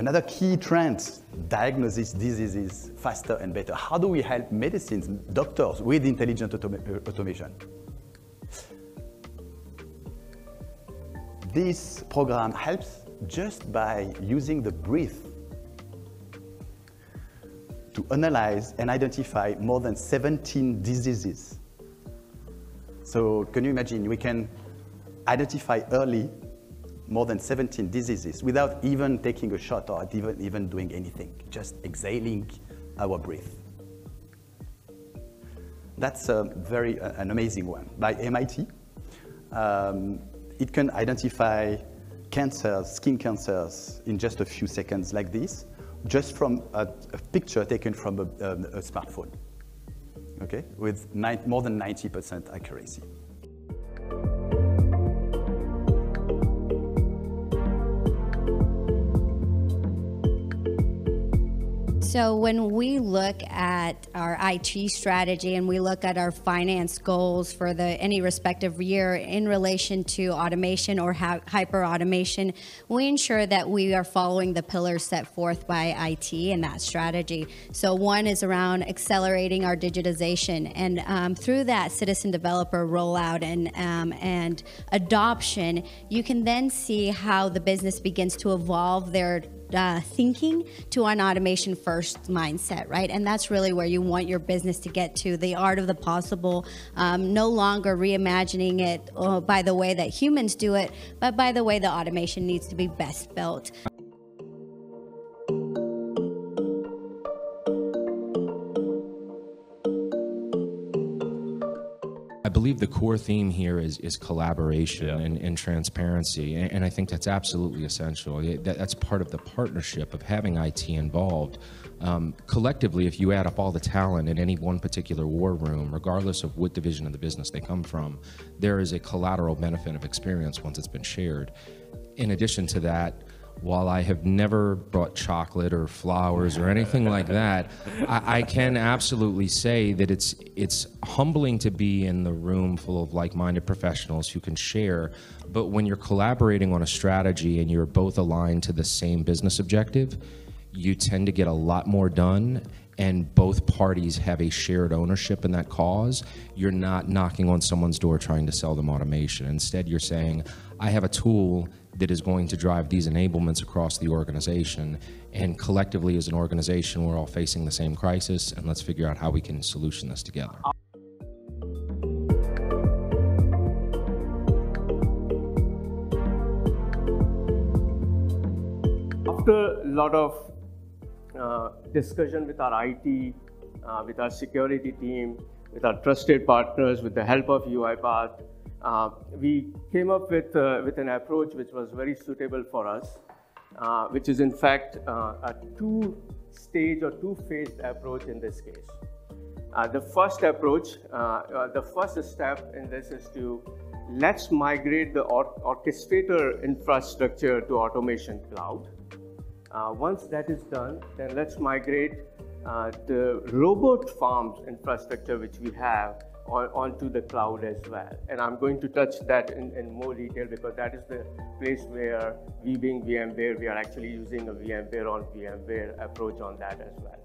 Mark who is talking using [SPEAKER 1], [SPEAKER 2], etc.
[SPEAKER 1] Another key trend, diagnosis diseases faster and better. How do we help medicines, doctors with intelligent automa uh, automation? This program helps just by using the breath to analyze and identify more than 17 diseases. So can you imagine, we can identify early more than 17 diseases without even taking a shot or even, even doing anything, just exhaling our breath. That's a very uh, an amazing one by MIT. Um, it can identify cancers, skin cancers, in just a few seconds like this, just from a, a picture taken from a, um, a smartphone, okay, with more than 90% accuracy.
[SPEAKER 2] So when we look at our IT strategy and we look at our finance goals for the any respective year in relation to automation or hyper automation, we ensure that we are following the pillars set forth by IT and that strategy. So one is around accelerating our digitization, and um, through that citizen developer rollout and um, and adoption, you can then see how the business begins to evolve their uh, thinking to an automation first mindset, right? And that's really where you want your business to get to the art of the possible, um, no longer reimagining it uh, by the way that humans do it, but by the way the automation needs to be best built.
[SPEAKER 3] Believe the core theme here is, is collaboration yeah. and, and, transparency, and, and, I think that's absolutely essential. That, that's part of the partnership of having IT involved. Um, collectively, if you add up all the talent in any one particular war room, regardless of what division of the business they come from, there is a collateral benefit of experience once it's been shared. In addition to that, while I have never brought chocolate or flowers or anything like that, I, I, can absolutely say that it's it's humbling to be in the room full of like-minded professionals who can share. But when you're collaborating on a strategy and you're both aligned to the same business objective, you tend to get a lot more done and both parties have a shared ownership in that cause, you're not knocking on someone's door trying to sell them automation. Instead, you're saying, I have a tool that is going to drive these enablements across the organization. And collectively, as an organization, we're all facing the same crisis, and let's figure out how we can solution this together.
[SPEAKER 4] After a lot of uh, discussion with our IT, uh, with our security team, with our trusted partners, with the help of UiPath, uh, we came up with, uh, with an approach which was very suitable for us, uh, which is in fact uh, a two-stage or two-phased approach in this case. Uh, the first approach, uh, the first step in this is to let's migrate the or orchestrator infrastructure to automation cloud. once that is done, then let's migrate the robot farms infrastructure which we have on, onto the cloud as well. And I'm going to touch that in, in more detail because that is the place where we being VMware, we are actually using a VMware on VMware approach on that as well.